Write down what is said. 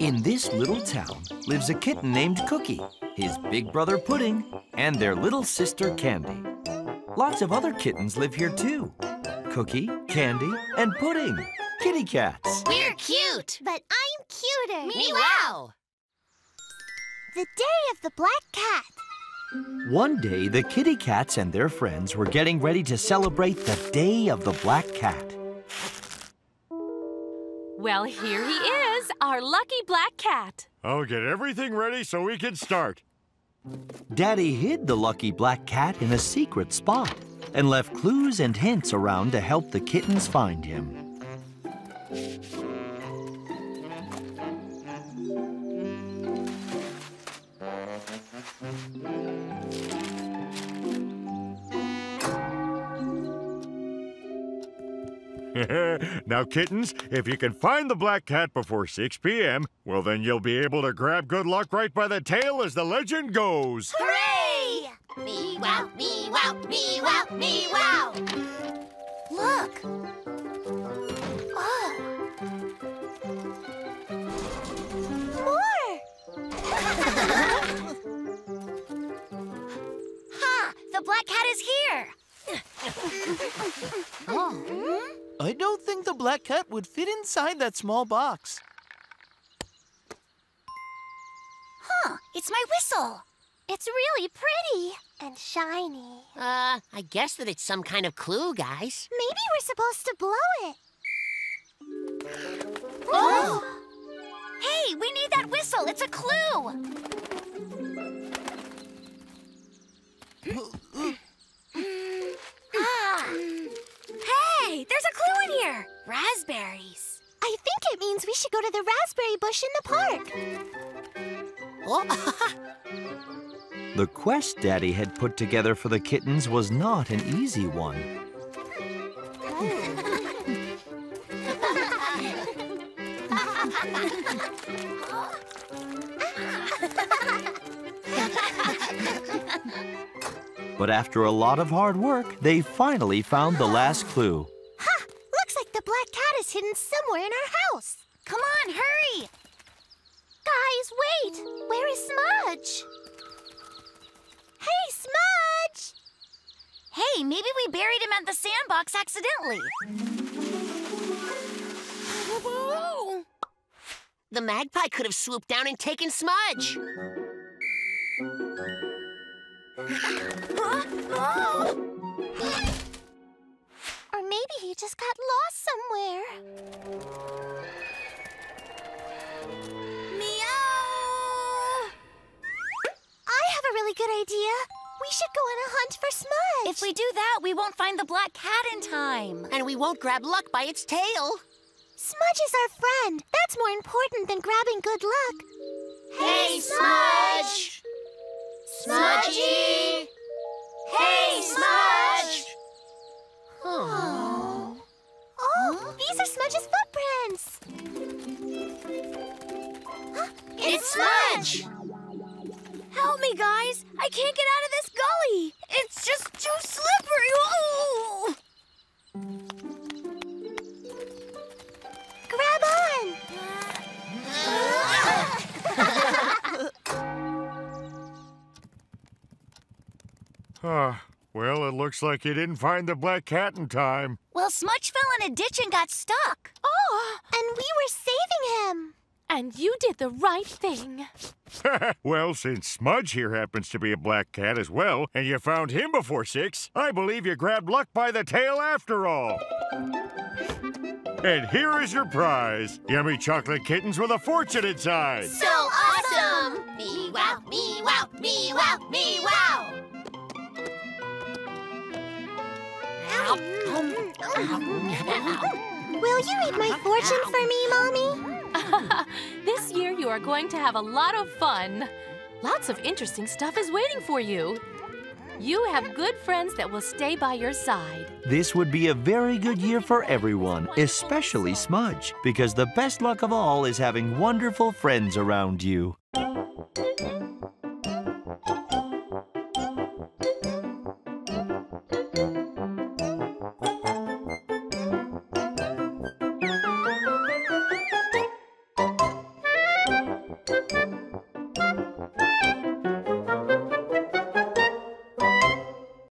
In this little town lives a kitten named Cookie, his big brother Pudding, and their little sister Candy. Lots of other kittens live here too. Cookie, Candy, and Pudding. Kitty cats. We're cute. But I'm cuter. Me wow. The day of the black cat. One day, the kitty cats and their friends were getting ready to celebrate the Day of the Black Cat. Well, here he is, our lucky black cat. I'll get everything ready so we can start. Daddy hid the lucky black cat in a secret spot and left clues and hints around to help the kittens find him. now, kittens, if you can find the black cat before 6 p.m., well, then you'll be able to grab good luck right by the tail as the legend goes. Hooray! Me wow, me wow, me wow, me wow. Look. Think cut would fit inside that small box. Huh, it's my whistle. It's really pretty and shiny. Uh, I guess that it's some kind of clue, guys. Maybe we're supposed to blow it. Oh! Hey, we need that whistle. It's a clue. Raspberries. I think it means we should go to the raspberry bush in the park. Oh, The quest Daddy had put together for the kittens was not an easy one. But after a lot of hard work, they finally found the last clue. Black cat is hidden somewhere in our house. come on, hurry. Guys, wait! Where is Smudge? Hey, Smudge! Hey, maybe we buried him at the sandbox accidentally. The magpie could have swooped down and taken Smudge. Maybe he oh. Just got lost somewhere. Meow! I have a really good idea. We should go on a hunt for Smudge. If we do that, we won't find the black cat in time. And we won't grab luck by its tail. Smudge is our friend. That's more important than grabbing good luck. Hey, Smudge! Smudgy! It's Smudge! Help me, guys! I can't get out of this gully! It's just too slippery! Ooh. Grab on. Ah, well, it looks like you didn't find the black cat in time. Well, Smudge fell in a ditch and got stuck. Oh, and we were saving him. And you did the right thing. well, since Smudge here happens to be a black cat as well, and you found him before six, I believe you grabbed luck by the tail after all. And here is your prize yummy chocolate kittens with a fortune inside. So awesome! Me wow, me wow, me wow, me wow! Will you read my fortune for me, Mommy? Are going to have a lot of fun. Lots of interesting stuff is waiting for you. You have good friends that will stay by your side. This would be a very good year for everyone, especially Smudge, because the best luck of all is having wonderful friends around you.